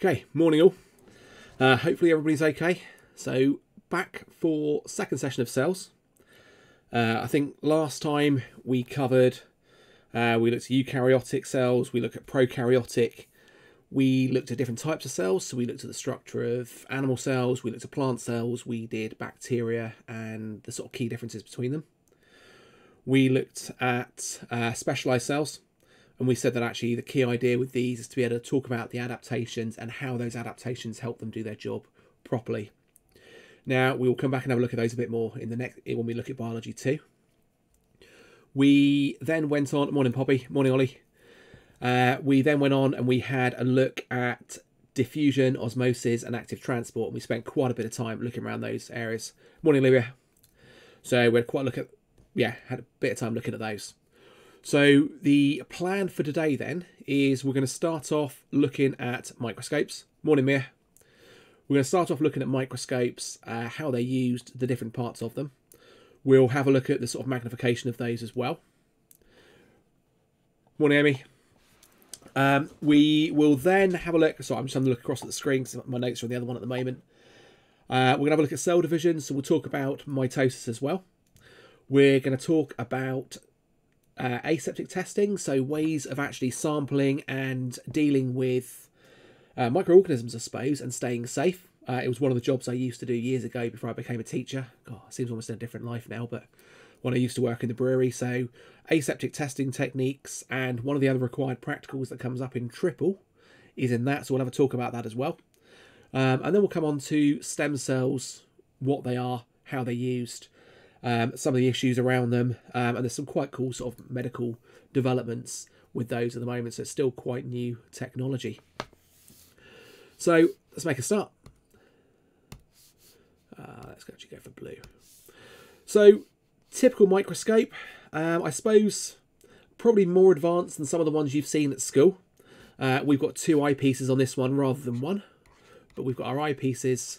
Okay, morning all. Uh, hopefully everybody's okay. So back for second session of cells. Uh, I think last time we covered, uh, we looked at eukaryotic cells, we looked at prokaryotic, we looked at different types of cells. So we looked at the structure of animal cells, we looked at plant cells, we did bacteria and the sort of key differences between them. We looked at uh, specialized cells, and we said that actually the key idea with these is to be able to talk about the adaptations and how those adaptations help them do their job properly. Now we will come back and have a look at those a bit more in the next when we look at biology too. We then went on. Morning, Poppy. Morning, Ollie. Uh, we then went on and we had a look at diffusion, osmosis, and active transport. And we spent quite a bit of time looking around those areas. Morning, Olivia. So we had quite a look at, yeah, had a bit of time looking at those. So the plan for today then is we're going to start off looking at microscopes. Morning, Mia. We're going to start off looking at microscopes, uh, how they're used, the different parts of them. We'll have a look at the sort of magnification of those as well. Morning, Amy. Um, we will then have a look. So I'm just having to look across at the screen because my notes are on the other one at the moment. Uh, we're going to have a look at cell division. So we'll talk about mitosis as well. We're going to talk about uh, aseptic testing, so ways of actually sampling and dealing with uh, microorganisms, I suppose, and staying safe. Uh, it was one of the jobs I used to do years ago before I became a teacher. God, it seems almost in a different life now, but when I used to work in the brewery, so aseptic testing techniques, and one of the other required practicals that comes up in triple is in that, so we'll have a talk about that as well. Um, and then we'll come on to stem cells, what they are, how they're used, um, some of the issues around them, um, and there's some quite cool sort of medical developments with those at the moment. So it's still quite new technology. So let's make a start. Uh, let's actually go for blue. So typical microscope, um, I suppose, probably more advanced than some of the ones you've seen at school. Uh, we've got two eyepieces on this one rather than one, but we've got our eyepieces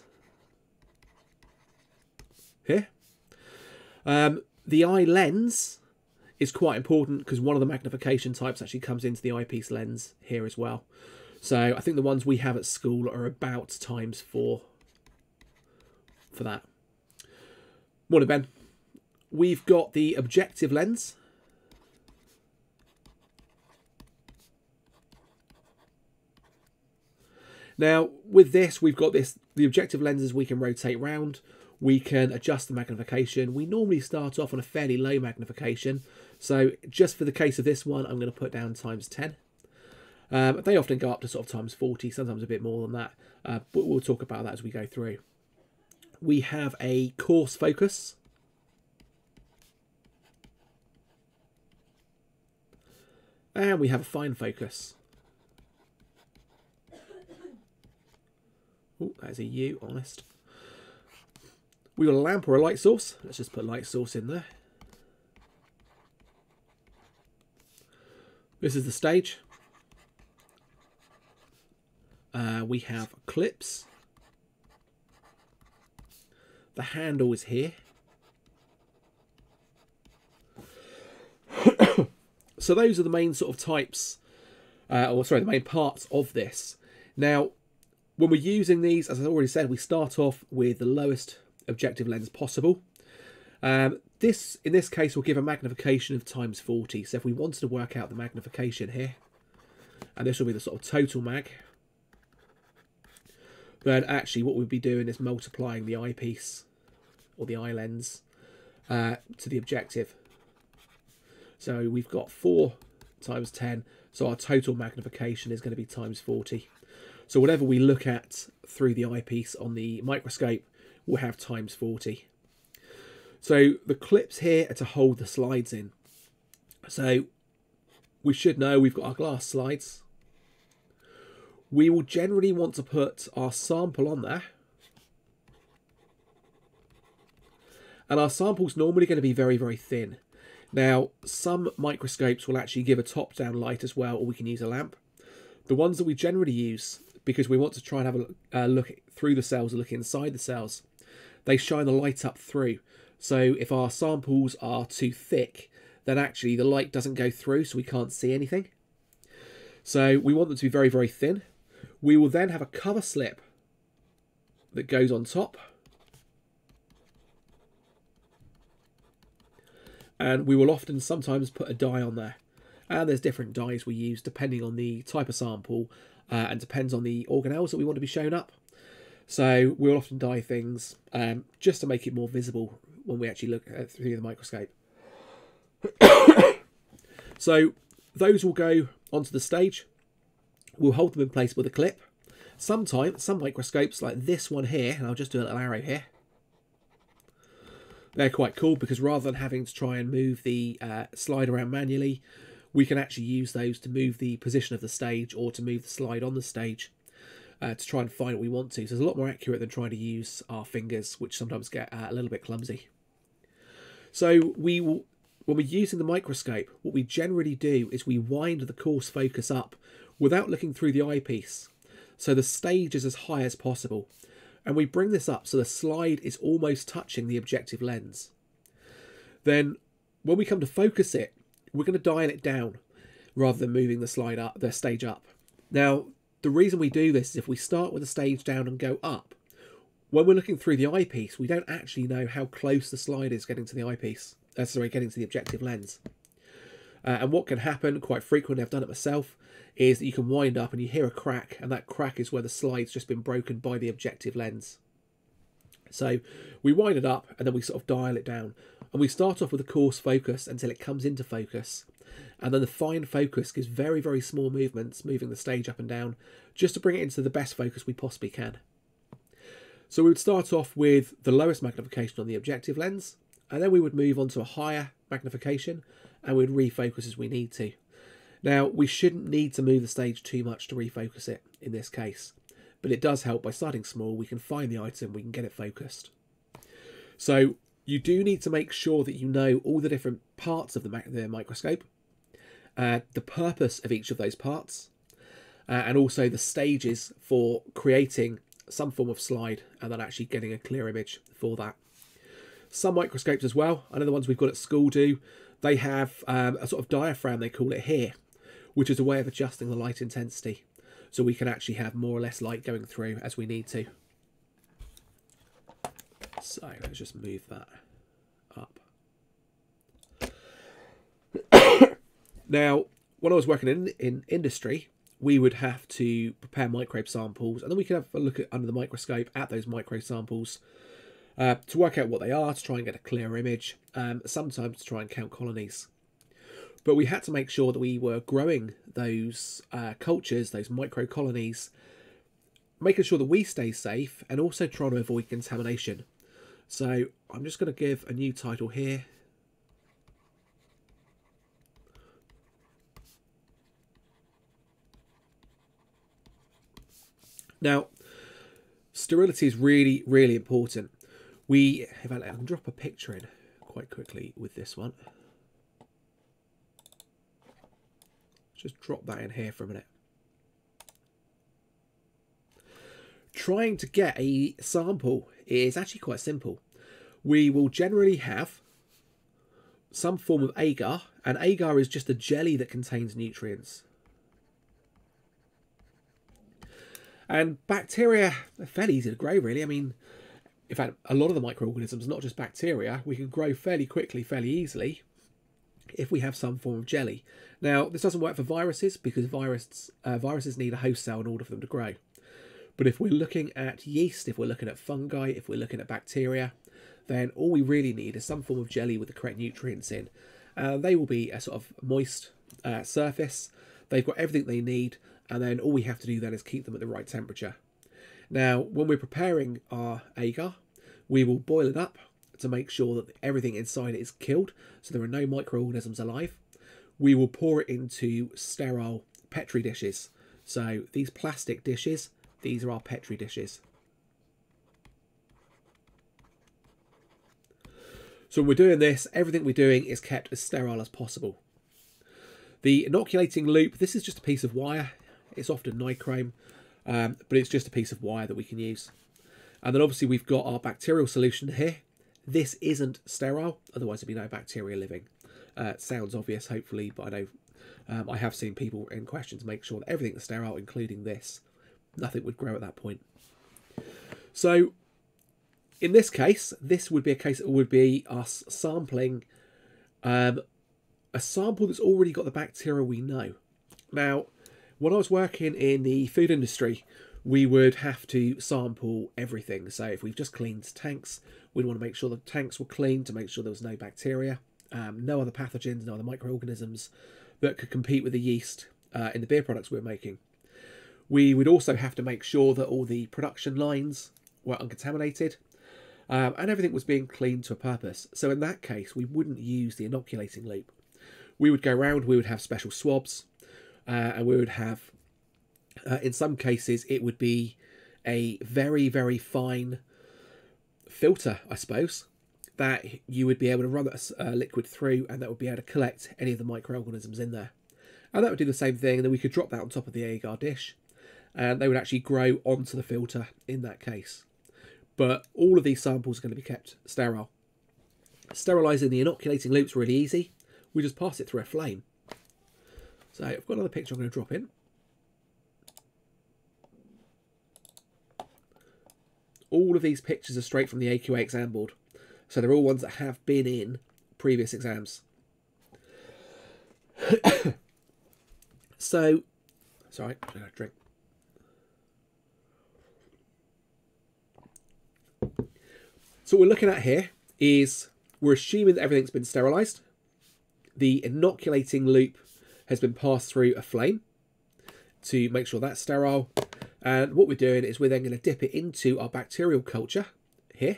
here. Um, the eye lens is quite important because one of the magnification types actually comes into the eyepiece lens here as well. So I think the ones we have at school are about times four for that. Morning, Ben. We've got the objective lens. Now, with this, we've got this the objective lenses we can rotate round we can adjust the magnification. We normally start off on a fairly low magnification. So just for the case of this one, I'm going to put down times 10. Um, they often go up to sort of times 40, sometimes a bit more than that. Uh, but we'll talk about that as we go through. We have a coarse focus. And we have a fine focus. Oh, that's a U, honest. We got a lamp or a light source. Let's just put light source in there. This is the stage. Uh, we have clips. The handle is here. so those are the main sort of types, uh, or sorry, the main parts of this. Now, when we're using these, as I already said, we start off with the lowest objective lens possible. Um, this, in this case, will give a magnification of times 40. So if we wanted to work out the magnification here, and this will be the sort of total mag, then actually what we'd be doing is multiplying the eyepiece, or the eye lens, uh, to the objective. So we've got 4 times 10, so our total magnification is going to be times 40. So whatever we look at through the eyepiece on the microscope will have times 40. So the clips here are to hold the slides in. So we should know we've got our glass slides. We will generally want to put our sample on there. And our sample's normally going to be very, very thin. Now, some microscopes will actually give a top-down light as well, or we can use a lamp. The ones that we generally use, because we want to try and have a uh, look through the cells, look inside the cells, they shine the light up through. So if our samples are too thick, then actually the light doesn't go through, so we can't see anything. So we want them to be very, very thin. We will then have a cover slip that goes on top. And we will often sometimes put a dye on there. And there's different dyes we use depending on the type of sample uh, and depends on the organelles that we want to be shown up. So we'll often dye things um, just to make it more visible when we actually look at, through the microscope. so those will go onto the stage. We'll hold them in place with a clip. Sometimes, some microscopes like this one here, and I'll just do a little arrow here, they're quite cool because rather than having to try and move the uh, slide around manually, we can actually use those to move the position of the stage or to move the slide on the stage uh, to try and find what we want to. So it's a lot more accurate than trying to use our fingers, which sometimes get uh, a little bit clumsy. So we will, when we're using the microscope, what we generally do is we wind the coarse focus up without looking through the eyepiece. So the stage is as high as possible. And we bring this up so the slide is almost touching the objective lens. Then when we come to focus it, we're going to dial it down rather than moving the slide up, the stage up. Now, the reason we do this is if we start with the stage down and go up, when we're looking through the eyepiece, we don't actually know how close the slide is getting to the eyepiece. Uh, sorry, getting to the objective lens. Uh, and what can happen quite frequently, I've done it myself, is that you can wind up and you hear a crack, and that crack is where the slide's just been broken by the objective lens. So we wind it up and then we sort of dial it down. And we start off with a coarse focus until it comes into focus. And then the fine focus gives very, very small movements, moving the stage up and down, just to bring it into the best focus we possibly can. So we would start off with the lowest magnification on the objective lens, and then we would move on to a higher magnification, and we'd refocus as we need to. Now, we shouldn't need to move the stage too much to refocus it in this case, but it does help by starting small, we can find the item, we can get it focused. So you do need to make sure that you know all the different parts of the, the microscope, uh, the purpose of each of those parts, uh, and also the stages for creating some form of slide and then actually getting a clear image for that. Some microscopes as well, I know the ones we've got at school do, they have um, a sort of diaphragm, they call it here, which is a way of adjusting the light intensity. So we can actually have more or less light going through as we need to. So let's just move that up. now, when I was working in, in industry, we would have to prepare microbe samples and then we could have a look at under the microscope at those micro samples uh, to work out what they are, to try and get a clear image, um, sometimes to try and count colonies. But we had to make sure that we were growing those uh, cultures, those micro colonies, making sure that we stay safe and also trying to avoid contamination. So I'm just going to give a new title here. Now, sterility is really, really important. We, if I, can drop a picture in quite quickly with this one. Just drop that in here for a minute. Trying to get a sample is actually quite simple. We will generally have some form of agar, and agar is just a jelly that contains nutrients. And bacteria are fairly easy to grow, really. I mean, in fact, a lot of the microorganisms, not just bacteria, we can grow fairly quickly, fairly easily if we have some form of jelly. Now, this doesn't work for viruses because viruses, uh, viruses need a host cell in order for them to grow. But if we're looking at yeast, if we're looking at fungi, if we're looking at bacteria, then all we really need is some form of jelly with the correct nutrients in. Uh, they will be a sort of moist uh, surface. They've got everything they need, and then all we have to do then is keep them at the right temperature. Now, when we're preparing our agar, we will boil it up to make sure that everything inside it is killed, so there are no microorganisms alive. We will pour it into sterile Petri dishes. So these plastic dishes, these are our Petri dishes. So when we're doing this, everything we're doing is kept as sterile as possible. The inoculating loop, this is just a piece of wire. It's often nichrome, um, but it's just a piece of wire that we can use. And then obviously we've got our bacterial solution here. This isn't sterile, otherwise there'd be no bacteria living. Uh, sounds obvious, hopefully, but I know um, I have seen people in questions make sure that everything is sterile, including this. Nothing would grow at that point. So in this case, this would be a case that would be us sampling um, a sample that's already got the bacteria we know. Now, when I was working in the food industry, we would have to sample everything. So if we've just cleaned tanks, we'd want to make sure the tanks were clean to make sure there was no bacteria, um, no other pathogens, no other microorganisms that could compete with the yeast uh, in the beer products we we're making. We would also have to make sure that all the production lines were uncontaminated um, and everything was being cleaned to a purpose. So in that case, we wouldn't use the inoculating loop. We would go around, we would have special swabs, uh, and we would have, uh, in some cases, it would be a very, very fine filter, I suppose, that you would be able to run a liquid through and that would be able to collect any of the microorganisms in there. And that would do the same thing, and then we could drop that on top of the agar dish, and they would actually grow onto the filter in that case. But all of these samples are going to be kept sterile. Sterilising the inoculating loop's really easy. We just pass it through a flame. So I've got another picture I'm going to drop in. All of these pictures are straight from the AQA exam board. So they're all ones that have been in previous exams. so, sorry, I'm going to drink. So what we're looking at here is we're assuming that everything's been sterilised. The inoculating loop has been passed through a flame to make sure that's sterile. And what we're doing is we're then going to dip it into our bacterial culture here.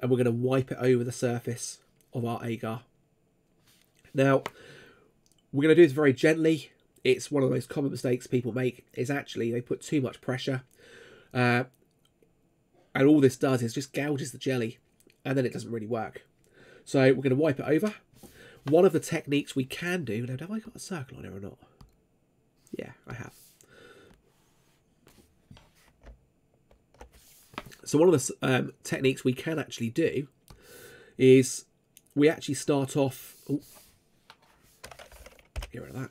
And we're going to wipe it over the surface of our agar. Now, we're going to do this very gently. It's one of the most common mistakes people make is actually they put too much pressure. Uh, and all this does is just gouges the jelly and then it doesn't really work. So we're going to wipe it over. One of the techniques we can do, now have I got a circle on it or not? Yeah, I have. So one of the um, techniques we can actually do is we actually start off... Oh, get rid of that.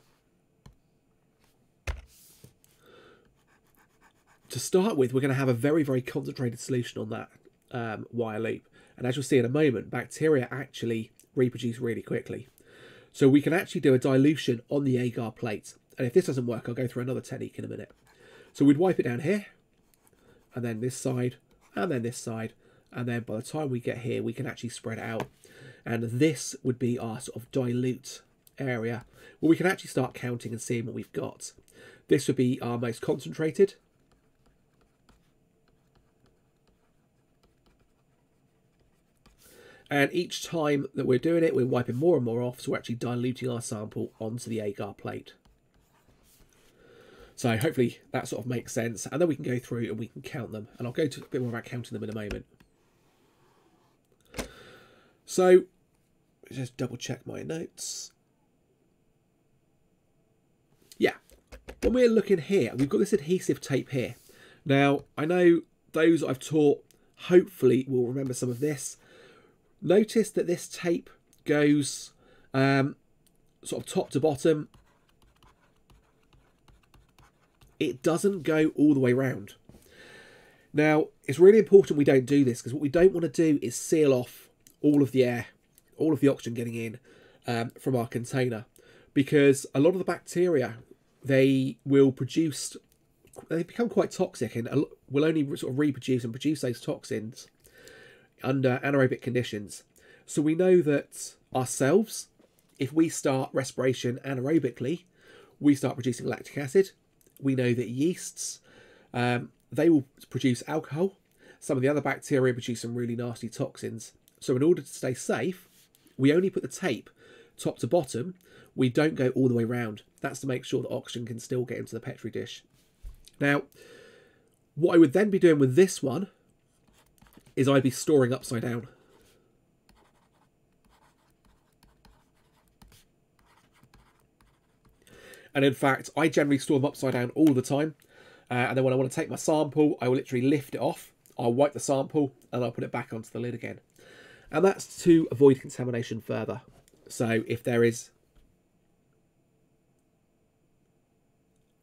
To start with, we're going to have a very, very concentrated solution on that um, wire loop. And as you'll see in a moment, bacteria actually reproduce really quickly. So we can actually do a dilution on the agar plate. And if this doesn't work, I'll go through another technique in a minute. So we'd wipe it down here, and then this side, and then this side. And then by the time we get here, we can actually spread out. And this would be our sort of dilute area where we can actually start counting and seeing what we've got. This would be our most concentrated. And each time that we're doing it, we're wiping more and more off, so we're actually diluting our sample onto the agar plate. So hopefully that sort of makes sense. And then we can go through and we can count them. And I'll go to a bit more about counting them in a moment. So just double check my notes. Yeah, when we're looking here, we've got this adhesive tape here. Now, I know those I've taught hopefully will remember some of this. Notice that this tape goes um, sort of top to bottom. It doesn't go all the way round. Now, it's really important we don't do this because what we don't want to do is seal off all of the air, all of the oxygen getting in um, from our container because a lot of the bacteria, they will produce, they become quite toxic and will only sort of reproduce and produce those toxins under anaerobic conditions. So we know that ourselves, if we start respiration anaerobically, we start producing lactic acid. We know that yeasts, um, they will produce alcohol. Some of the other bacteria produce some really nasty toxins. So in order to stay safe, we only put the tape top to bottom. We don't go all the way around. That's to make sure that oxygen can still get into the Petri dish. Now, what I would then be doing with this one is I'd be storing upside down. And in fact, I generally store them upside down all the time. Uh, and then when I want to take my sample, I will literally lift it off. I'll wipe the sample and I'll put it back onto the lid again. And that's to avoid contamination further. So if there is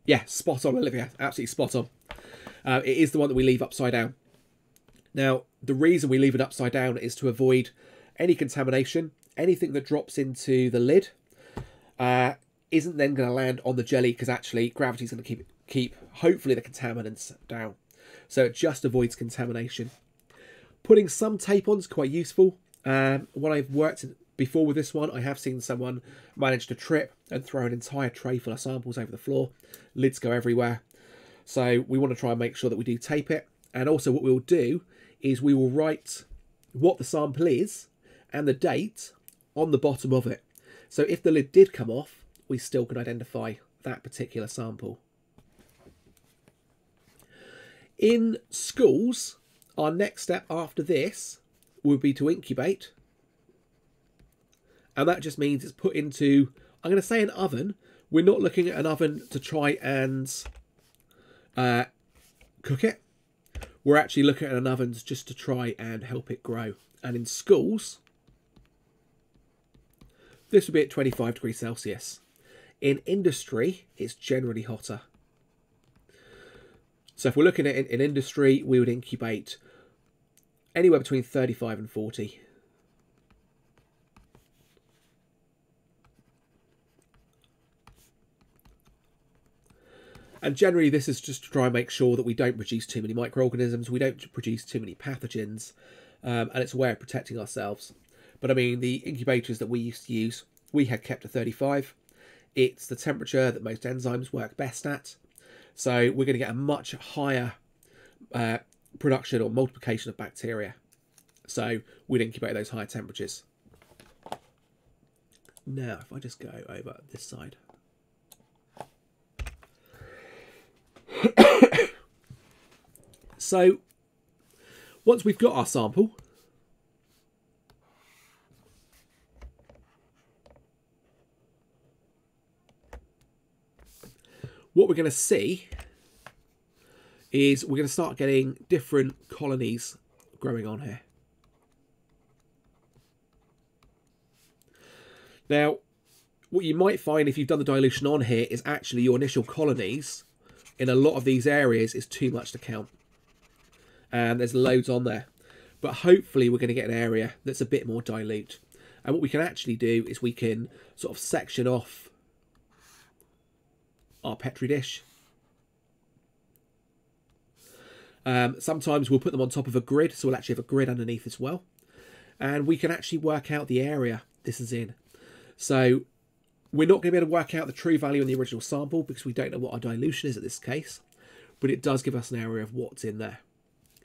Yeah, spot on, Olivia. Absolutely spot on. Uh, it is the one that we leave upside down. Now, the reason we leave it upside down is to avoid any contamination. Anything that drops into the lid uh, isn't then going to land on the jelly because actually gravity is going to keep keep hopefully the contaminants down. So it just avoids contamination. Putting some tape on is quite useful. Um, when I've worked before with this one, I have seen someone manage to trip and throw an entire tray full of samples over the floor. Lids go everywhere. So we want to try and make sure that we do tape it. And also what we'll do is we will write what the sample is and the date on the bottom of it. So if the lid did come off, we still can identify that particular sample. In schools, our next step after this would be to incubate. And that just means it's put into, I'm going to say an oven. We're not looking at an oven to try and uh, cook it. We're actually looking at an oven just to try and help it grow. And in schools, this would be at 25 degrees Celsius. In industry, it's generally hotter. So if we're looking at in, in industry, we would incubate anywhere between 35 and 40. And generally, this is just to try and make sure that we don't produce too many microorganisms, we don't produce too many pathogens, um, and it's a way of protecting ourselves. But I mean, the incubators that we used to use, we had kept to 35. It's the temperature that most enzymes work best at. So we're going to get a much higher uh, production or multiplication of bacteria. So we'd incubate those higher temperatures. Now, if I just go over this side. so once we've got our sample, what we're going to see is we're going to start getting different colonies growing on here. Now, what you might find if you've done the dilution on here is actually your initial colonies in a lot of these areas is too much to count. And there's loads on there. But hopefully we're going to get an area that's a bit more dilute. And what we can actually do is we can sort of section off our Petri dish. Um, sometimes we'll put them on top of a grid, so we'll actually have a grid underneath as well. And we can actually work out the area this is in. So we're not going to be able to work out the true value in the original sample because we don't know what our dilution is at this case, but it does give us an area of what's in there.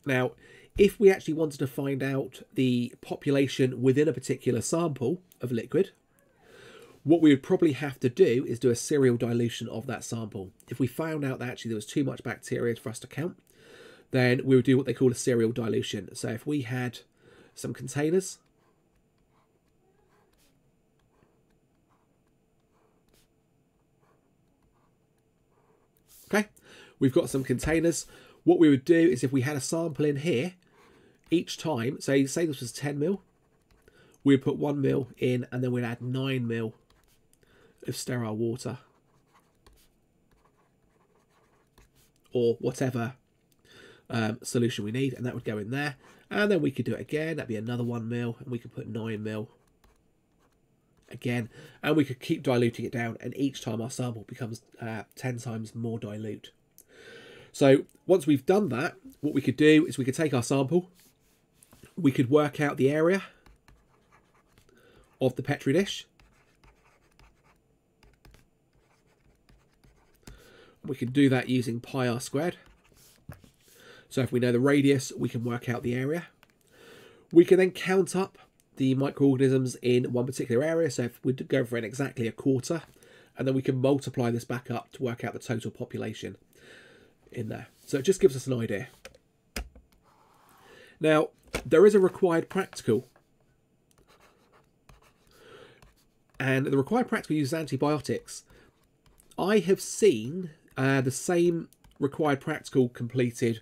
Now, if we actually wanted to find out the population within a particular sample of liquid, what we would probably have to do is do a serial dilution of that sample. If we found out that actually there was too much bacteria for us to count, then we would do what they call a serial dilution. So if we had some containers, okay, we've got some containers. What we would do is if we had a sample in here, each time, say, say this was 10 mil, we'd put 1 mil in and then we'd add 9 mil of sterile water or whatever um, solution we need and that would go in there. And then we could do it again. That'd be another one mil and we could put nine mil again and we could keep diluting it down and each time our sample becomes uh, 10 times more dilute so once we've done that what we could do is we could take our sample we could work out the area of the petri dish We can do that using pi r squared. So if we know the radius, we can work out the area. We can then count up the microorganisms in one particular area. So if we go for an exactly a quarter, and then we can multiply this back up to work out the total population in there. So it just gives us an idea. Now, there is a required practical. And the required practical uses antibiotics. I have seen uh, the same required practical completed,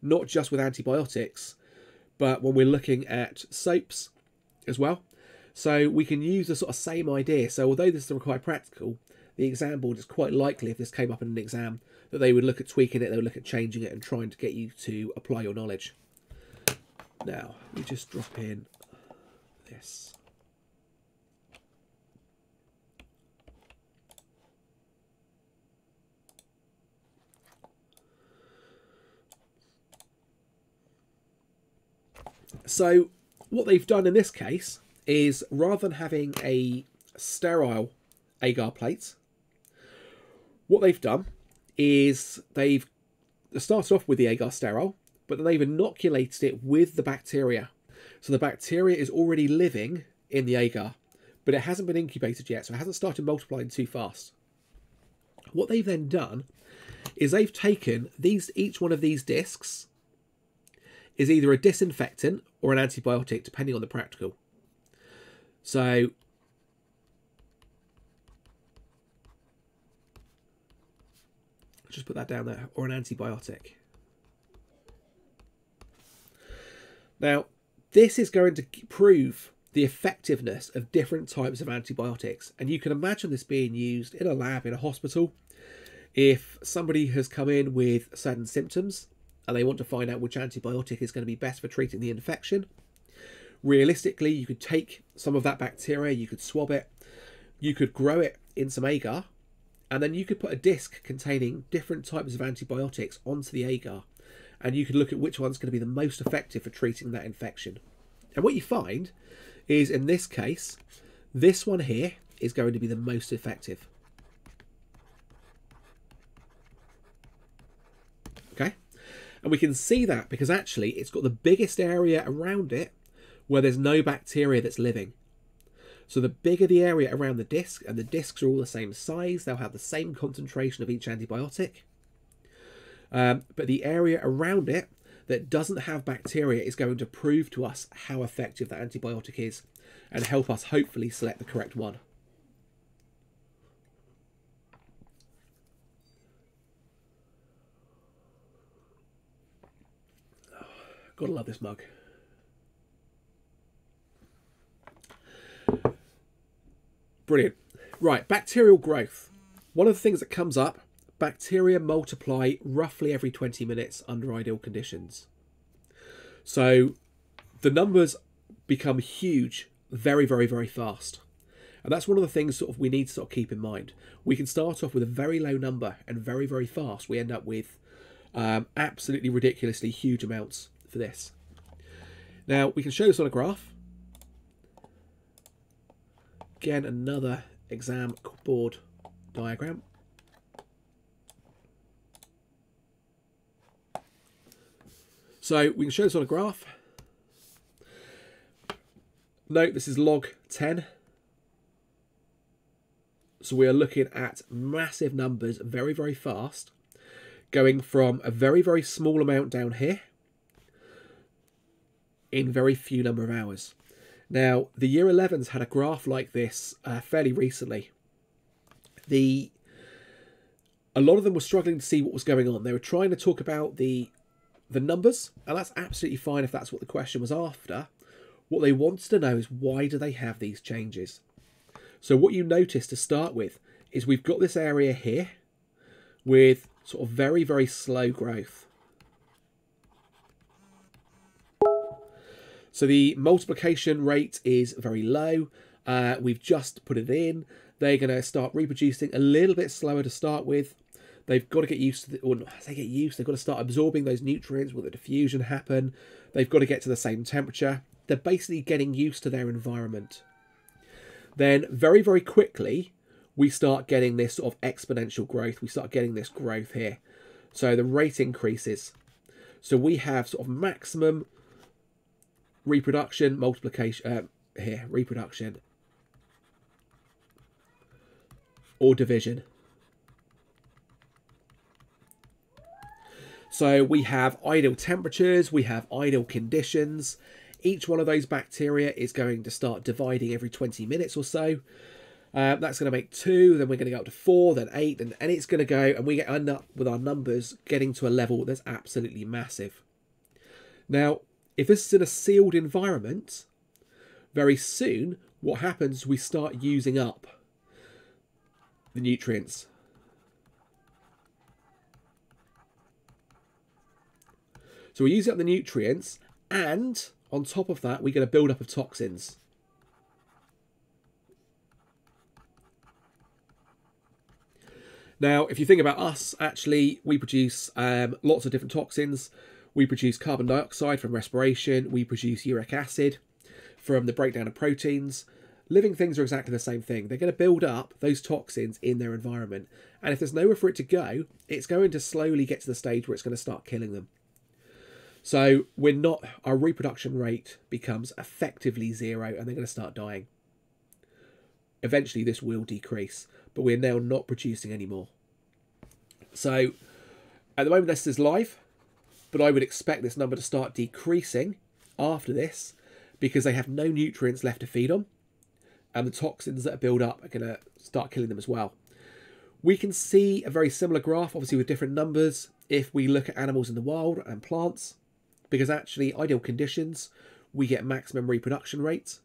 not just with antibiotics, but when we're looking at soaps as well. So we can use the sort of same idea. So although this is required practical, the exam board, it's quite likely if this came up in an exam that they would look at tweaking it, they would look at changing it and trying to get you to apply your knowledge. Now, we just drop in this. So what they've done in this case is rather than having a sterile agar plate, what they've done is they've started off with the agar sterile, but then they've inoculated it with the bacteria. So the bacteria is already living in the agar, but it hasn't been incubated yet, so it hasn't started multiplying too fast. What they've then done is they've taken these each one of these discs is either a disinfectant or an antibiotic, depending on the practical. So just put that down there, or an antibiotic. Now, this is going to prove the effectiveness of different types of antibiotics, and you can imagine this being used in a lab in a hospital. If somebody has come in with certain symptoms and they want to find out which antibiotic is going to be best for treating the infection, realistically, you could take some of that bacteria, you could swab it, you could grow it in some agar, and then you could put a disc containing different types of antibiotics onto the agar, and you could look at which one's going to be the most effective for treating that infection. And what you find is in this case, this one here is going to be the most effective. Okay, and we can see that because actually it's got the biggest area around it where there's no bacteria that's living. So the bigger the area around the disc, and the discs are all the same size, they'll have the same concentration of each antibiotic. Um, but the area around it that doesn't have bacteria is going to prove to us how effective that antibiotic is and help us hopefully select the correct one. Gotta love this mug. Brilliant. Right, bacterial growth. One of the things that comes up, bacteria multiply roughly every 20 minutes under ideal conditions. So the numbers become huge very, very, very fast. And that's one of the things sort of we need to sort of keep in mind. We can start off with a very low number and very, very fast we end up with um, absolutely ridiculously huge amounts for this. Now we can show this on a graph. Again, another exam board diagram. So we can show this on a graph. Note this is log 10. So we are looking at massive numbers very, very fast, going from a very, very small amount down here in very few number of hours. Now, the year 11s had a graph like this uh, fairly recently. The a lot of them were struggling to see what was going on. They were trying to talk about the the numbers, and that's absolutely fine if that's what the question was after. What they wanted to know is why do they have these changes? So what you notice to start with is we've got this area here with sort of very, very slow growth. So the multiplication rate is very low. Uh, we've just put it in. They're going to start reproducing a little bit slower to start with. They've got to get used to, the, or they get used, they've got to start absorbing those nutrients, will the diffusion happen? They've got to get to the same temperature. They're basically getting used to their environment. Then very, very quickly, we start getting this sort of exponential growth. We start getting this growth here. So the rate increases. So we have sort of maximum reproduction, multiplication, uh, here, reproduction, or division. So we have ideal temperatures, we have ideal conditions. Each one of those bacteria is going to start dividing every 20 minutes or so. Um, that's going to make two, then we're going to go up to four, then eight, and, and it's going to go, and we end up with our numbers getting to a level that's absolutely massive. Now, if this is in a sealed environment, very soon what happens we start using up the nutrients. So we're using up the nutrients, and on top of that, we get a build-up of toxins. Now, if you think about us, actually, we produce um, lots of different toxins. We produce carbon dioxide from respiration. We produce uric acid from the breakdown of proteins. Living things are exactly the same thing. They're going to build up those toxins in their environment. And if there's nowhere for it to go, it's going to slowly get to the stage where it's going to start killing them. So we're not, our reproduction rate becomes effectively zero and they're going to start dying. Eventually, this will decrease, but we're now not producing anymore. So at the moment, this is live, but I would expect this number to start decreasing after this because they have no nutrients left to feed on and the toxins that are built up are going to start killing them as well. We can see a very similar graph, obviously with different numbers, if we look at animals in the wild and plants, because actually, ideal conditions, we get maximum reproduction rates.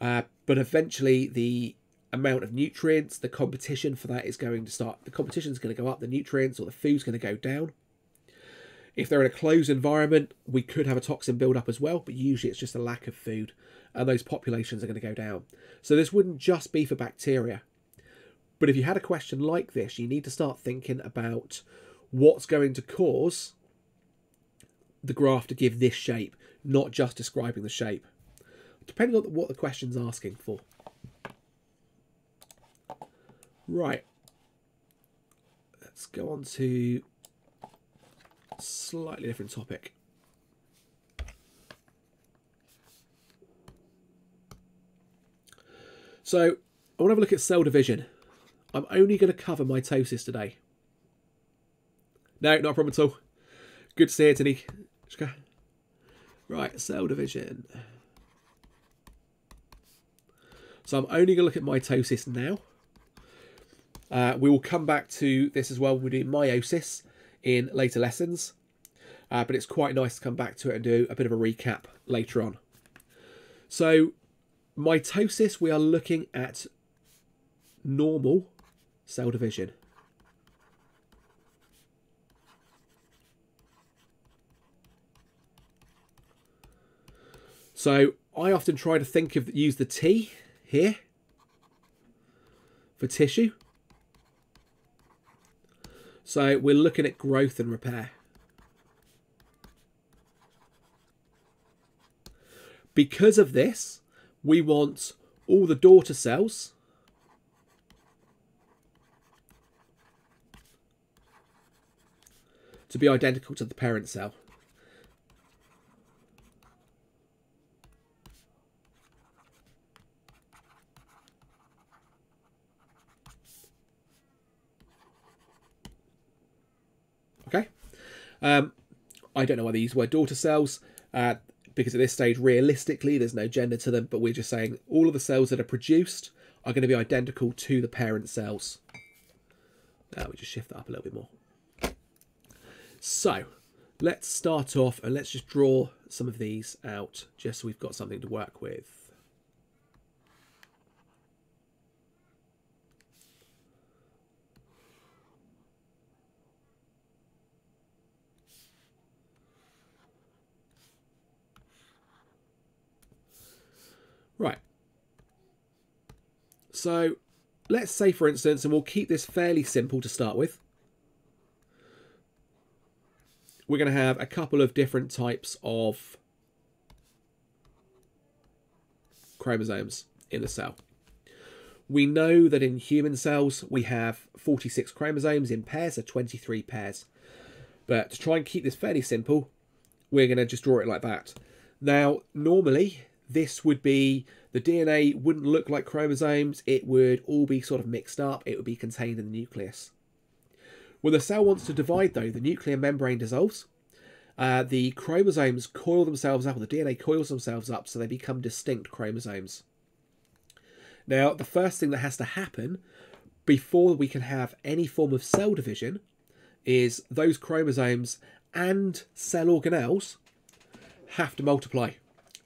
Uh, but eventually, the amount of nutrients, the competition for that is going to start, the competition is going to go up, the nutrients or the food's going to go down. If they're in a closed environment, we could have a toxin build up as well, but usually it's just a lack of food and those populations are going to go down. So this wouldn't just be for bacteria. But if you had a question like this, you need to start thinking about what's going to cause the graph to give this shape, not just describing the shape, depending on what the question's asking for. Right. Let's go on to slightly different topic. So I want to have a look at cell division. I'm only going to cover mitosis today. No, not a problem at all. Good to see you, Tony. Right, cell division. So I'm only going to look at mitosis now. Uh, we will come back to this as well. We'll do meiosis in later lessons. Uh, but it's quite nice to come back to it and do a bit of a recap later on. So Mitosis, we are looking at normal cell division. So I often try to think of use the T here for tissue. So we're looking at growth and repair. Because of this, we want all the daughter cells to be identical to the parent cell. Okay. Um, I don't know why they use the word daughter cells. Uh, because at this stage, realistically, there's no gender to them, but we're just saying all of the cells that are produced are going to be identical to the parent cells. Now we just shift that up a little bit more. So let's start off and let's just draw some of these out just so we've got something to work with. Right. So let's say, for instance, and we'll keep this fairly simple to start with. We're going to have a couple of different types of chromosomes in the cell. We know that in human cells we have 46 chromosomes in pairs, so 23 pairs. But to try and keep this fairly simple, we're going to just draw it like that. Now, normally this would be the DNA wouldn't look like chromosomes, it would all be sort of mixed up, it would be contained in the nucleus. When the cell wants to divide, though, the nuclear membrane dissolves. Uh, the chromosomes coil themselves up, or the DNA coils themselves up, so they become distinct chromosomes. Now, the first thing that has to happen before we can have any form of cell division is those chromosomes and cell organelles have to multiply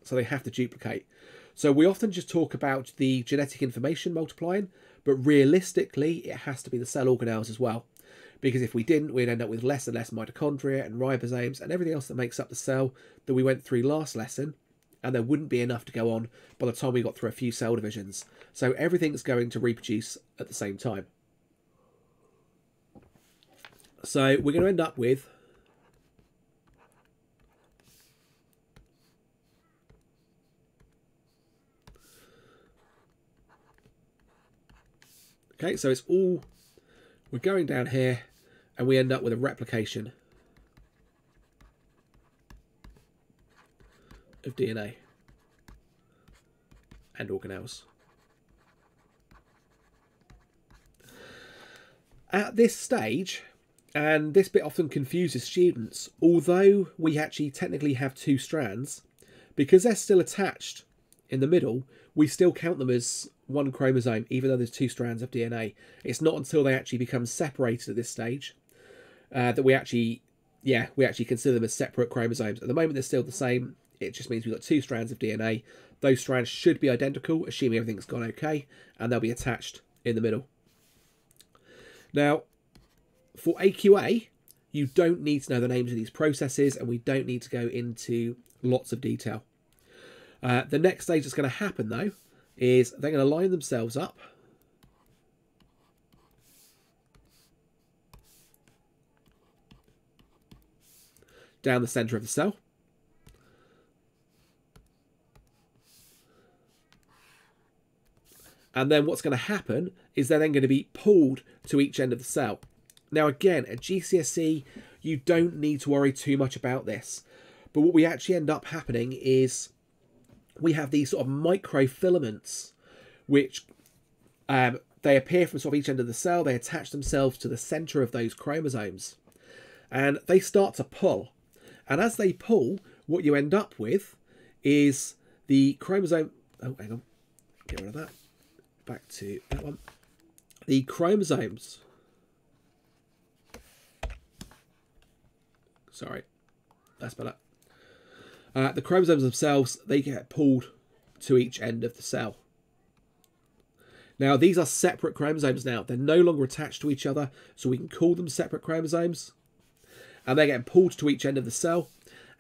so they have to duplicate. So we often just talk about the genetic information multiplying, but realistically, it has to be the cell organelles as well. Because if we didn't, we'd end up with less and less mitochondria and ribosomes and everything else that makes up the cell that we went through last lesson, and there wouldn't be enough to go on by the time we got through a few cell divisions. So everything's going to reproduce at the same time. So we're going to end up with Okay, so it's all, we're going down here and we end up with a replication of DNA and organelles. At this stage, and this bit often confuses students, although we actually technically have two strands, because they're still attached in the middle, we still count them as one chromosome, even though there's two strands of DNA. It's not until they actually become separated at this stage uh, that we actually, yeah, we actually consider them as separate chromosomes. At the moment, they're still the same. It just means we've got two strands of DNA. Those strands should be identical, assuming everything's gone okay, and they'll be attached in the middle. Now, for AQA, you don't need to know the names of these processes, and we don't need to go into lots of detail. Uh, the next stage that's going to happen, though, is they're going to line themselves up. Down the centre of the cell. And then what's going to happen is they're then going to be pulled to each end of the cell. Now, again, at GCSE, you don't need to worry too much about this. But what we actually end up happening is we have these sort of microfilaments, which um, they appear from sort of each end of the cell. They attach themselves to the center of those chromosomes. And they start to pull. And as they pull, what you end up with is the chromosome... Oh, hang on. Get rid of that back to that one. The chromosomes. Sorry, that's better. Uh, the chromosomes themselves, they get pulled to each end of the cell. Now, these are separate chromosomes now. They're no longer attached to each other, so we can call them separate chromosomes. And they're getting pulled to each end of the cell.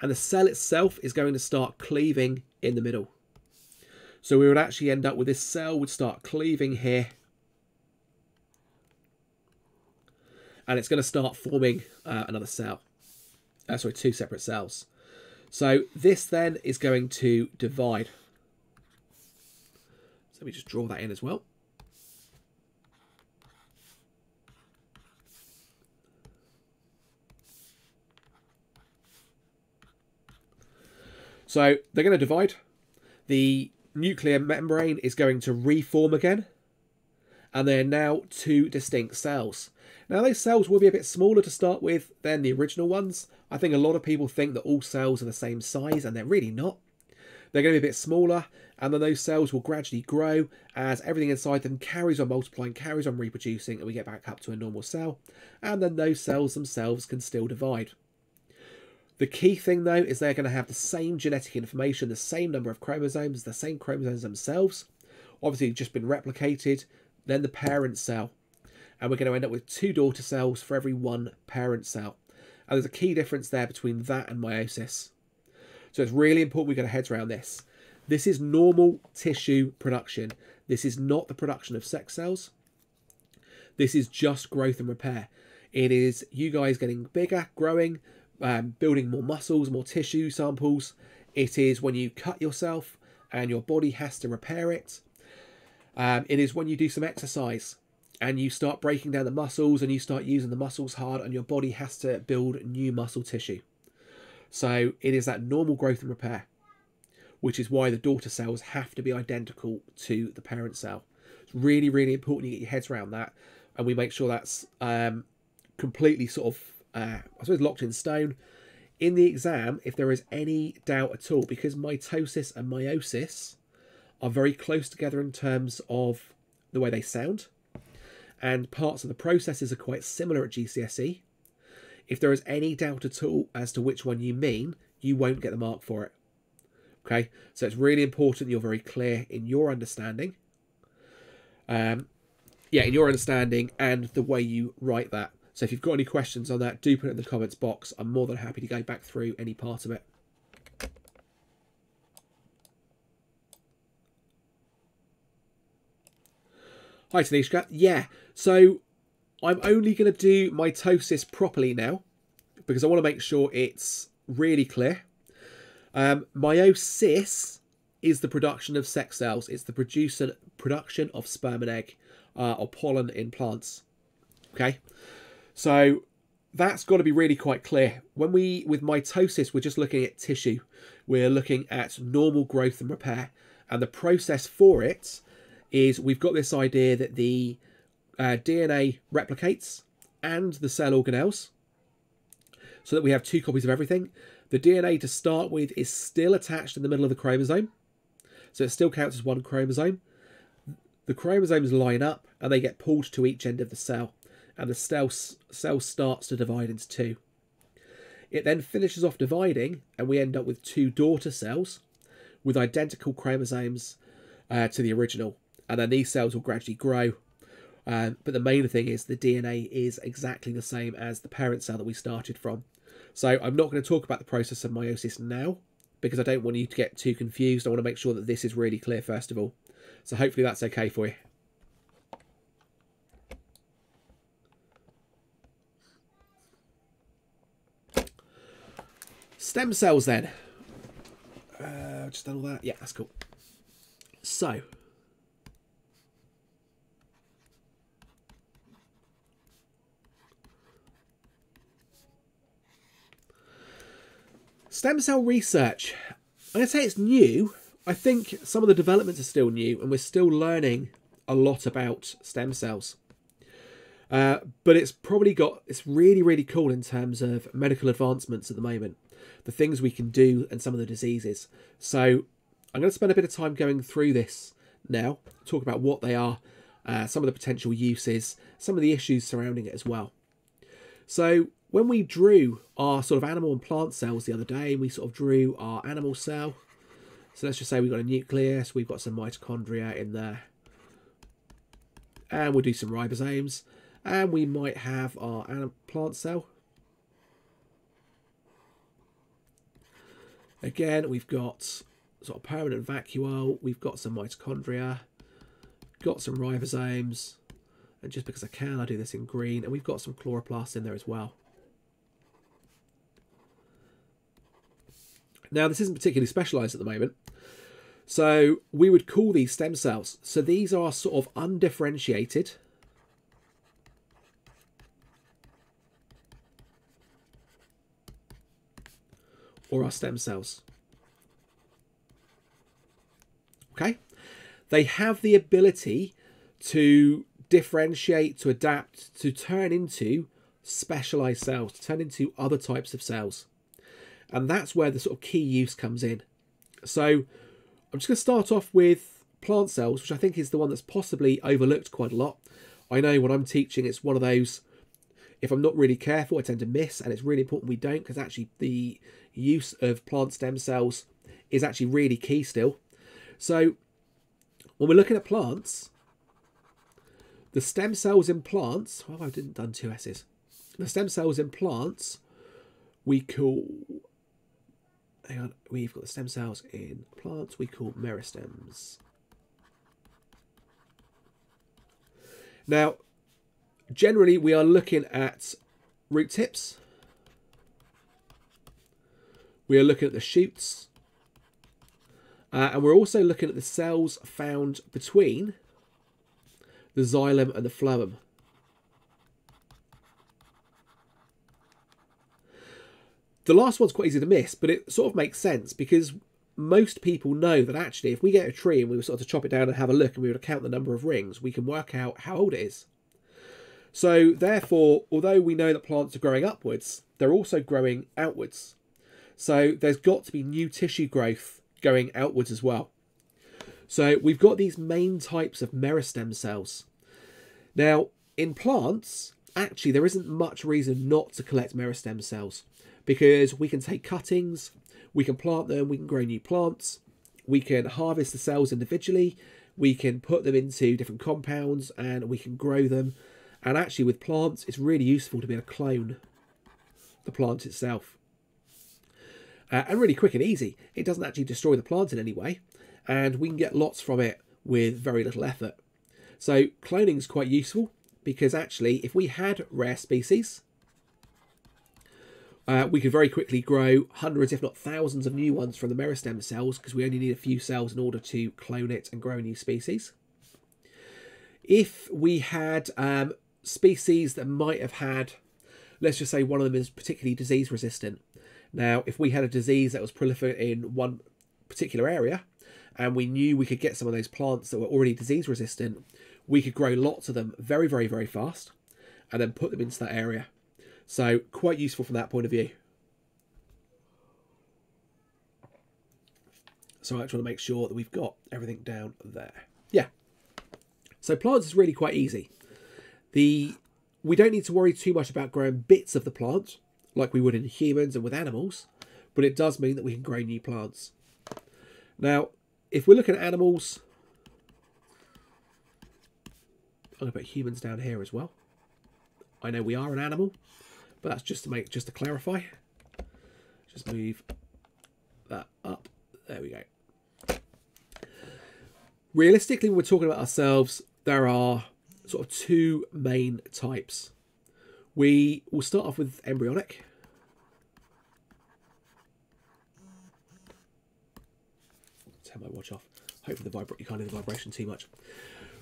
And the cell itself is going to start cleaving in the middle. So we would actually end up with this cell would start cleaving here. And it's going to start forming uh, another cell. Uh, sorry, two separate cells. So this then is going to divide. So let me just draw that in as well. So they're going to divide. The nuclear membrane is going to reform again. And they're now two distinct cells. Now, those cells will be a bit smaller to start with than the original ones. I think a lot of people think that all cells are the same size, and they're really not. They're going to be a bit smaller, and then those cells will gradually grow as everything inside them carries on multiplying, carries on reproducing, and we get back up to a normal cell. And then those cells themselves can still divide. The key thing, though, is they're going to have the same genetic information, the same number of chromosomes, the same chromosomes themselves. Obviously, just been replicated. Then the parent cell. And we're going to end up with two daughter cells for every one parent cell. And there's a key difference there between that and meiosis. So it's really important we get our heads around this. This is normal tissue production. This is not the production of sex cells. This is just growth and repair. It is you guys getting bigger, growing, um, building more muscles, more tissue samples. It is when you cut yourself and your body has to repair it. Um, it is when you do some exercise and you start breaking down the muscles and you start using the muscles hard and your body has to build new muscle tissue. So it is that normal growth and repair, which is why the daughter cells have to be identical to the parent cell. It's really, really important you get your heads around that and we make sure that's um, completely sort of uh, I suppose locked in stone. In the exam, if there is any doubt at all, because mitosis and meiosis are very close together in terms of the way they sound, and parts of the processes are quite similar at GCSE. If there is any doubt at all as to which one you mean, you won't get the mark for it. Okay, so it's really important you're very clear in your understanding. Um, yeah, in your understanding and the way you write that. So if you've got any questions on that, do put it in the comments box. I'm more than happy to go back through any part of it. Hi, Tanishka. Yeah, so I'm only going to do mitosis properly now because I want to make sure it's really clear. Um, meiosis is the production of sex cells. It's the producer, production of sperm and egg uh, or pollen in plants. Okay, so that's got to be really quite clear. When we, with mitosis, we're just looking at tissue. We're looking at normal growth and repair. And the process for it is we've got this idea that the uh, DNA replicates and the cell organelles so that we have two copies of everything. The DNA to start with is still attached in the middle of the chromosome, so it still counts as one chromosome. The chromosomes line up and they get pulled to each end of the cell, and the cell, cell starts to divide into two. It then finishes off dividing, and we end up with two daughter cells with identical chromosomes uh, to the original and then these cells will gradually grow. Um, but the main thing is the DNA is exactly the same as the parent cell that we started from. So I'm not going to talk about the process of meiosis now because I don't want you to get too confused. I want to make sure that this is really clear first of all. So hopefully that's okay for you. Stem cells then. Uh, just done all that. Yeah, that's cool. So, Stem cell research. I'm going to say it's new. I think some of the developments are still new and we're still learning a lot about stem cells. Uh, but it's probably got, it's really, really cool in terms of medical advancements at the moment, the things we can do and some of the diseases. So I'm going to spend a bit of time going through this now, talk about what they are, uh, some of the potential uses, some of the issues surrounding it as well. So when we drew our sort of animal and plant cells the other day, we sort of drew our animal cell. So let's just say we've got a nucleus, we've got some mitochondria in there. And we'll do some ribosomes. And we might have our plant cell. Again, we've got sort of permanent vacuole, we've got some mitochondria, got some ribosomes, and just because I can, I do this in green, and we've got some chloroplasts in there as well. Now, this isn't particularly specialised at the moment. So we would call these stem cells. So these are sort of undifferentiated. Or our stem cells. Okay? They have the ability to differentiate, to adapt, to turn into specialised cells, to turn into other types of cells. And that's where the sort of key use comes in. So I'm just going to start off with plant cells, which I think is the one that's possibly overlooked quite a lot. I know when I'm teaching, it's one of those, if I'm not really careful, I tend to miss, and it's really important we don't, because actually the use of plant stem cells is actually really key still. So when we're looking at plants, the stem cells in plants, oh, I didn't done two S's. The stem cells in plants we call hang on, we've got the stem cells in plants we call meristems. Now, generally we are looking at root tips. We are looking at the shoots. Uh, and we're also looking at the cells found between the xylem and the phloem. The last one's quite easy to miss, but it sort of makes sense because most people know that actually if we get a tree and we were sort of to chop it down and have a look and we were to count the number of rings, we can work out how old it is. So therefore, although we know that plants are growing upwards, they're also growing outwards. So there's got to be new tissue growth going outwards as well. So we've got these main types of meristem cells. Now, in plants, actually there isn't much reason not to collect meristem cells because we can take cuttings, we can plant them, we can grow new plants, we can harvest the cells individually, we can put them into different compounds and we can grow them. And actually, with plants, it's really useful to be able to clone the plant itself. Uh, and really quick and easy. It doesn't actually destroy the plant in any way, and we can get lots from it with very little effort. So cloning is quite useful because actually, if we had rare species, uh, we could very quickly grow hundreds, if not thousands, of new ones from the meristem cells because we only need a few cells in order to clone it and grow a new species. If we had um, species that might have had, let's just say one of them is particularly disease resistant. Now, if we had a disease that was prolific in one particular area and we knew we could get some of those plants that were already disease resistant, we could grow lots of them very, very, very fast and then put them into that area so quite useful from that point of view. So I just want to make sure that we've got everything down there. Yeah. So plants is really quite easy. The we don't need to worry too much about growing bits of the plant like we would in humans and with animals, but it does mean that we can grow new plants. Now, if we're looking at animals, I'm going to put humans down here as well. I know we are an animal, but that's just to make, just to clarify. Just move that up. There we go. Realistically, when we're talking about ourselves, there are sort of two main types. We will start off with embryonic. Turn my watch off. Hopefully the vibra you can't hear the vibration too much.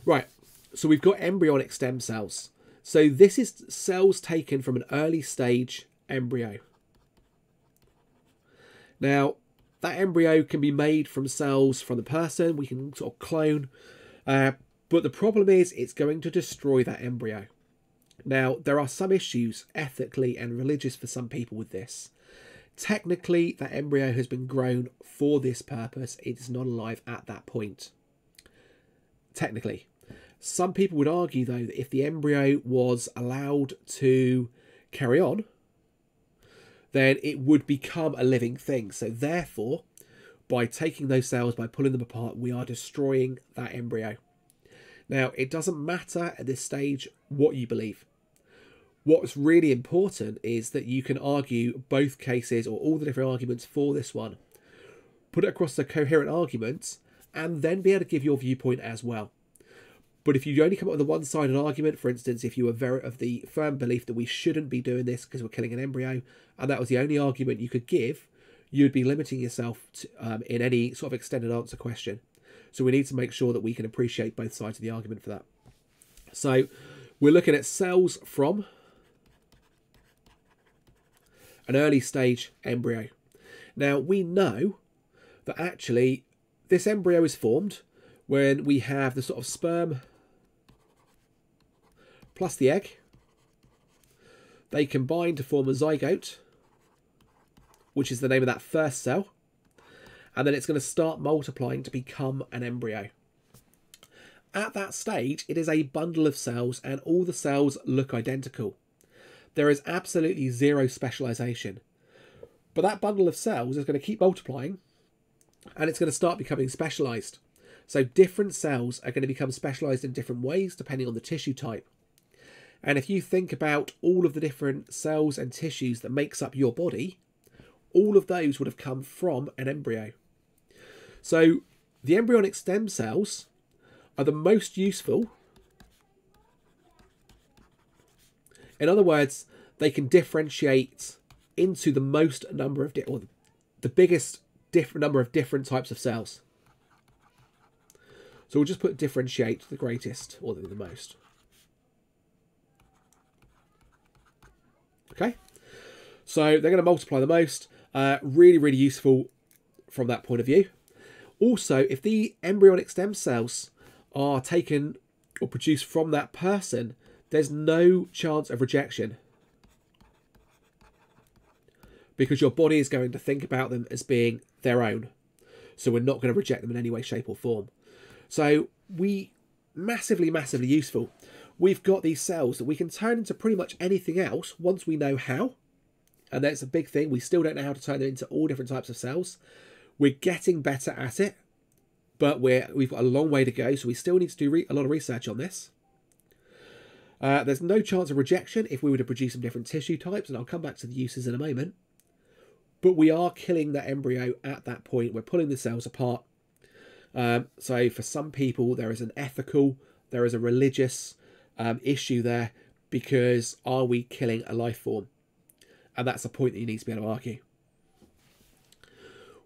Right, so we've got embryonic stem cells. So this is cells taken from an early stage embryo. Now, that embryo can be made from cells from the person. We can sort of clone. Uh, but the problem is it's going to destroy that embryo. Now, there are some issues ethically and religious for some people with this. Technically, that embryo has been grown for this purpose. It is not alive at that point. Technically. Some people would argue, though, that if the embryo was allowed to carry on, then it would become a living thing. So, therefore, by taking those cells, by pulling them apart, we are destroying that embryo. Now, it doesn't matter at this stage what you believe. What's really important is that you can argue both cases or all the different arguments for this one, put it across a coherent argument, and then be able to give your viewpoint as well. But if you only come up with a one-sided argument, for instance, if you were very of the firm belief that we shouldn't be doing this because we're killing an embryo, and that was the only argument you could give, you'd be limiting yourself to, um, in any sort of extended answer question. So we need to make sure that we can appreciate both sides of the argument for that. So we're looking at cells from an early stage embryo. Now we know that actually this embryo is formed when we have the sort of sperm plus the egg. They combine to form a zygote, which is the name of that first cell. And then it's going to start multiplying to become an embryo. At that stage, it is a bundle of cells and all the cells look identical. There is absolutely zero specialization. But that bundle of cells is going to keep multiplying and it's going to start becoming specialized. So different cells are going to become specialized in different ways depending on the tissue type. And if you think about all of the different cells and tissues that makes up your body, all of those would have come from an embryo. So the embryonic stem cells are the most useful. In other words, they can differentiate into the most number of, or the biggest different number of different types of cells. So we'll just put differentiate the greatest or the, the most. Okay, so they're going to multiply the most. Uh, really, really useful from that point of view. Also, if the embryonic stem cells are taken or produced from that person, there's no chance of rejection because your body is going to think about them as being their own. So we're not going to reject them in any way, shape, or form. So we massively, massively useful we've got these cells that we can turn into pretty much anything else once we know how. And that's a big thing. We still don't know how to turn them into all different types of cells. We're getting better at it. but we're we've got a long way to go, so we still need to do a lot of research on this. Uh, there's no chance of rejection if we were to produce some different tissue types, and I'll come back to the uses in a moment. But we are killing that embryo at that point. We're pulling the cells apart. Um, so for some people, there is an ethical, there is a religious um, issue there because are we killing a life form? And that's a point that you need to be able to argue.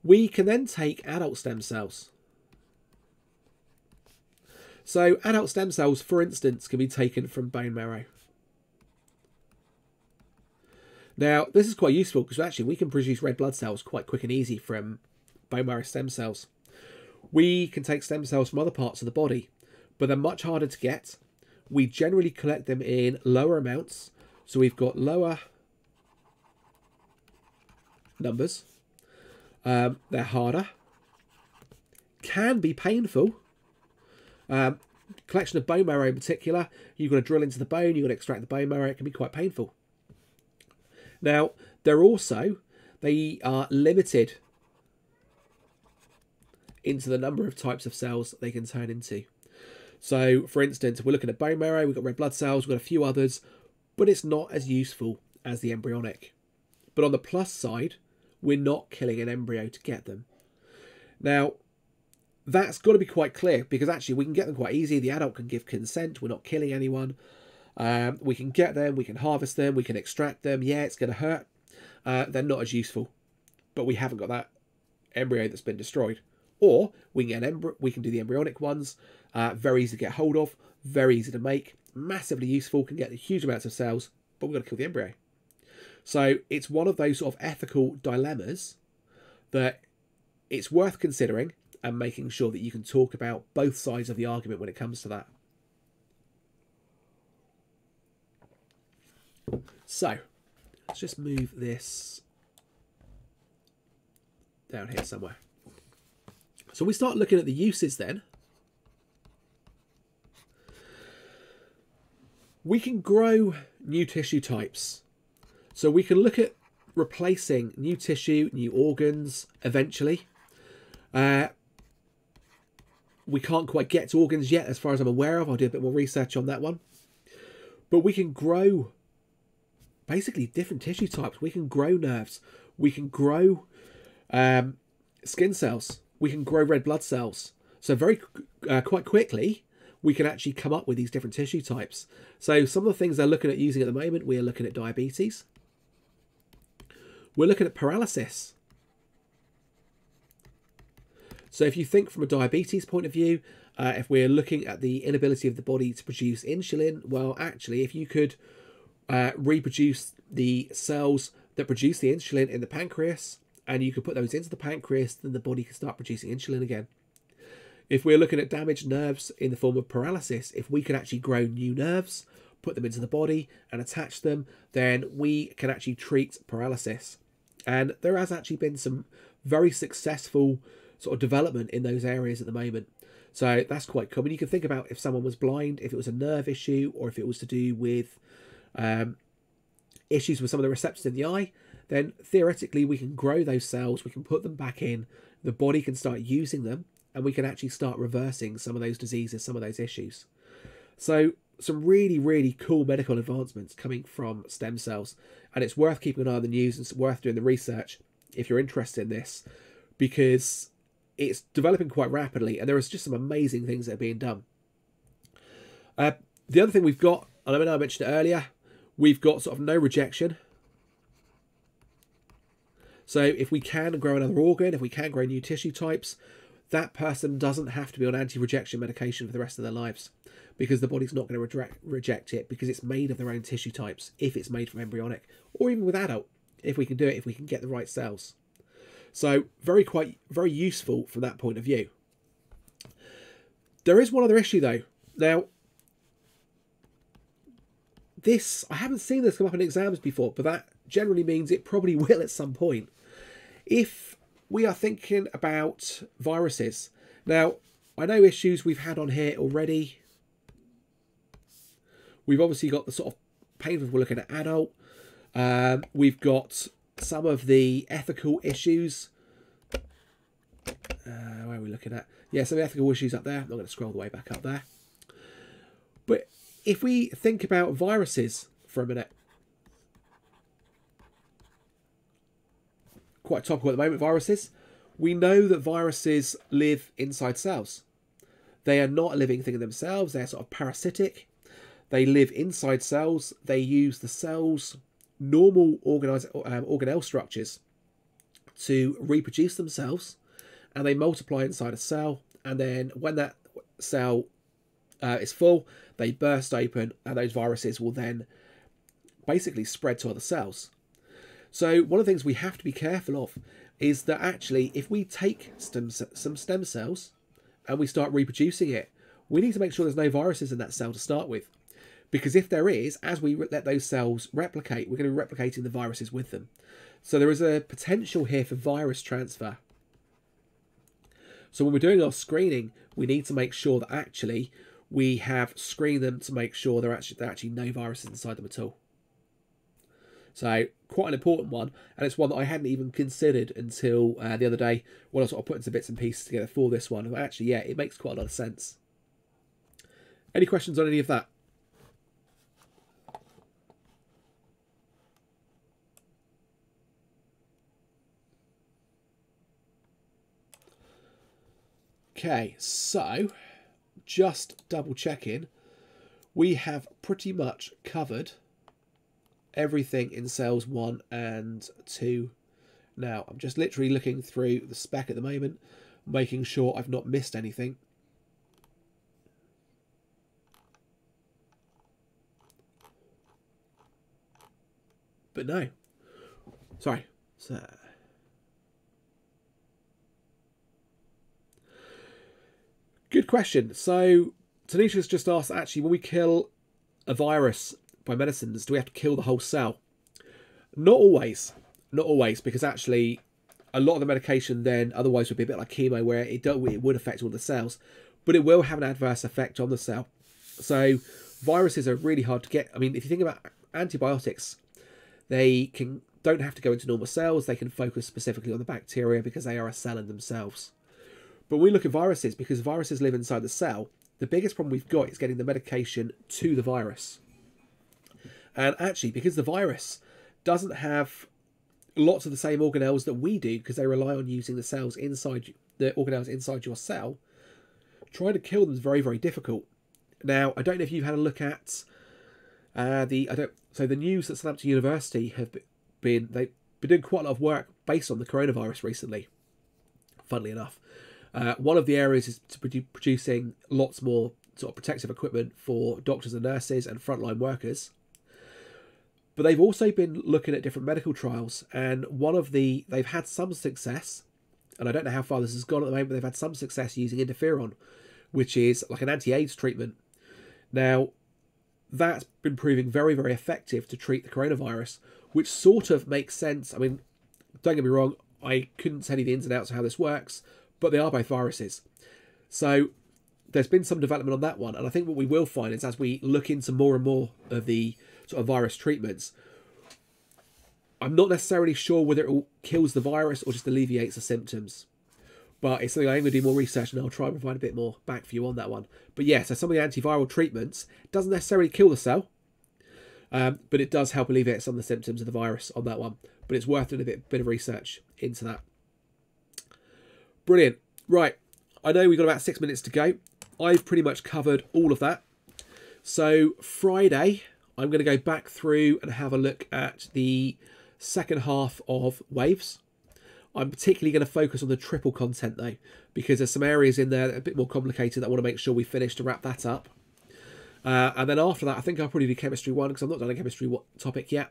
We can then take adult stem cells. So adult stem cells, for instance, can be taken from bone marrow. Now, this is quite useful because actually we can produce red blood cells quite quick and easy from bone marrow stem cells. We can take stem cells from other parts of the body, but they're much harder to get. We generally collect them in lower amounts, so we've got lower numbers. Um, they're harder, can be painful. Um, collection of bone marrow in particular, you've got to drill into the bone, you've got to extract the bone marrow, it can be quite painful. Now, they're also, they are limited into the number of types of cells they can turn into. So, for instance, we're looking at bone marrow, we've got red blood cells, we've got a few others, but it's not as useful as the embryonic. But on the plus side, we're not killing an embryo to get them. Now, that's got to be quite clear because actually we can get them quite easy. The adult can give consent. We're not killing anyone. Um, we can get them. We can harvest them. We can extract them. Yeah, it's going to hurt. Uh, they're not as useful, but we haven't got that embryo that's been destroyed. Or we can we can do the embryonic ones. Uh, very easy to get hold of. Very easy to make. Massively useful. Can get huge amounts of cells, but we've got to kill the embryo. So it's one of those sort of ethical dilemmas that it's worth considering and making sure that you can talk about both sides of the argument when it comes to that. So, let's just move this down here somewhere. So we start looking at the uses then. We can grow new tissue types so we can look at replacing new tissue, new organs eventually. Uh, we can't quite get to organs yet, as far as I'm aware of. I'll do a bit more research on that one. But we can grow basically different tissue types. We can grow nerves. We can grow um, skin cells. We can grow red blood cells. So very uh, quite quickly, we can actually come up with these different tissue types. So some of the things they're looking at using at the moment, we are looking at diabetes. We're looking at paralysis. So if you think from a diabetes point of view, uh, if we're looking at the inability of the body to produce insulin, well, actually, if you could uh, reproduce the cells that produce the insulin in the pancreas, and you could put those into the pancreas, then the body can start producing insulin again. If we're looking at damaged nerves in the form of paralysis, if we could actually grow new nerves, put them into the body, and attach them, then we can actually treat paralysis. And there has actually been some very successful sort of development in those areas at the moment. So that's quite common. You can think about if someone was blind, if it was a nerve issue, or if it was to do with um, issues with some of the receptors in the eye, then theoretically we can grow those cells, we can put them back in, the body can start using them, and we can actually start reversing some of those diseases, some of those issues. So some really, really cool medical advancements coming from stem cells. And it's worth keeping an eye on the news and it's worth doing the research if you're interested in this because it's developing quite rapidly and there is just some amazing things that are being done. Uh, the other thing we've got, and I know I mentioned it earlier, we've got sort of no rejection. So if we can grow another organ, if we can grow new tissue types, that person doesn't have to be on anti-rejection medication for the rest of their lives because the body's not going to reject, reject it because it's made of their own tissue types if it's made from embryonic or even with adult if we can do it if we can get the right cells. So very quite very useful from that point of view. There is one other issue though. Now this i haven't seen this come up in exams before but that generally means it probably will at some point. If we are thinking about viruses now i know issues we've had on here already We've obviously got the sort of pain we're looking at adult. Um, we've got some of the ethical issues. Uh, where are we looking at? Yeah, some ethical issues up there. I'm not going to scroll the way back up there. But if we think about viruses for a minute, quite topical at the moment, viruses. We know that viruses live inside cells. They are not a living thing in themselves, they're sort of parasitic. They live inside cells, they use the cell's normal organize, um, organelle structures to reproduce themselves, and they multiply inside a cell. And then when that cell uh, is full, they burst open, and those viruses will then basically spread to other cells. So one of the things we have to be careful of is that actually, if we take stem, some stem cells and we start reproducing it, we need to make sure there's no viruses in that cell to start with. Because if there is, as we let those cells replicate, we're going to be replicating the viruses with them. So there is a potential here for virus transfer. So when we're doing our screening, we need to make sure that actually we have screened them to make sure there actually, there are actually no viruses inside them at all. So quite an important one, and it's one that I hadn't even considered until uh, the other day when I was sort of putting some bits and pieces together for this one. But actually, yeah, it makes quite a lot of sense. Any questions on any of that? Okay, so just double checking, we have pretty much covered everything in cells 1 and 2. Now, I'm just literally looking through the spec at the moment, making sure I've not missed anything. But no. Sorry. So, Good question. So, Tanisha's just asked actually, when we kill a virus by medicines, do we have to kill the whole cell? Not always. Not always, because actually, a lot of the medication then otherwise would be a bit like chemo, where it, don't, it would affect all the cells, but it will have an adverse effect on the cell. So, viruses are really hard to get. I mean, if you think about antibiotics, they can don't have to go into normal cells. They can focus specifically on the bacteria because they are a cell in themselves. But when we look at viruses, because viruses live inside the cell, the biggest problem we've got is getting the medication to the virus. And actually, because the virus doesn't have lots of the same organelles that we do, because they rely on using the cells inside the organelles inside your cell, trying to kill them is very, very difficult. Now, I don't know if you've had a look at uh, the I don't so the news that Southampton University have been they've been doing quite a lot of work based on the coronavirus recently. Funnily enough, uh, one of the areas is produ- producing lots more sort of protective equipment for doctors and nurses and frontline workers. But they've also been looking at different medical trials, and one of the they've had some success, and I don't know how far this has gone at the moment, but they've had some success using interferon, which is like an anti-AIDS treatment. Now, that's been proving very, very effective to treat the coronavirus, which sort of makes sense. I mean, don't get me wrong, I couldn't tell you the ins and outs of how this works, but they are both viruses. So there's been some development on that one, and I think what we will find is as we look into more and more of the sort of virus treatments, I'm not necessarily sure whether it kills the virus or just alleviates the symptoms. But it's something I'm going to do more research and I'll try and provide a bit more back for you on that one. But yeah, so some of the antiviral treatments doesn't necessarily kill the cell, um, but it does help alleviate some of the symptoms of the virus on that one. But it's worth doing a bit, bit of research into that. Brilliant. Right. I know we've got about six minutes to go. I've pretty much covered all of that. So Friday, I'm going to go back through and have a look at the second half of Waves. I'm particularly going to focus on the triple content though, because there's some areas in there that are a bit more complicated that I want to make sure we finish to wrap that up. Uh, and then after that, I think I'll probably do chemistry one because I'm not done a chemistry topic yet.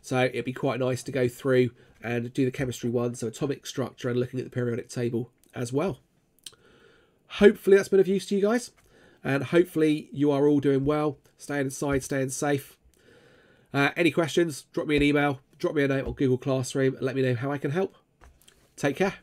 So it'd be quite nice to go through and do the chemistry one, so atomic structure and looking at the periodic table as well. Hopefully that's been of use to you guys, and hopefully you are all doing well, staying inside, staying safe. Uh, any questions, drop me an email, drop me a note on Google Classroom, and let me know how I can help. Take care.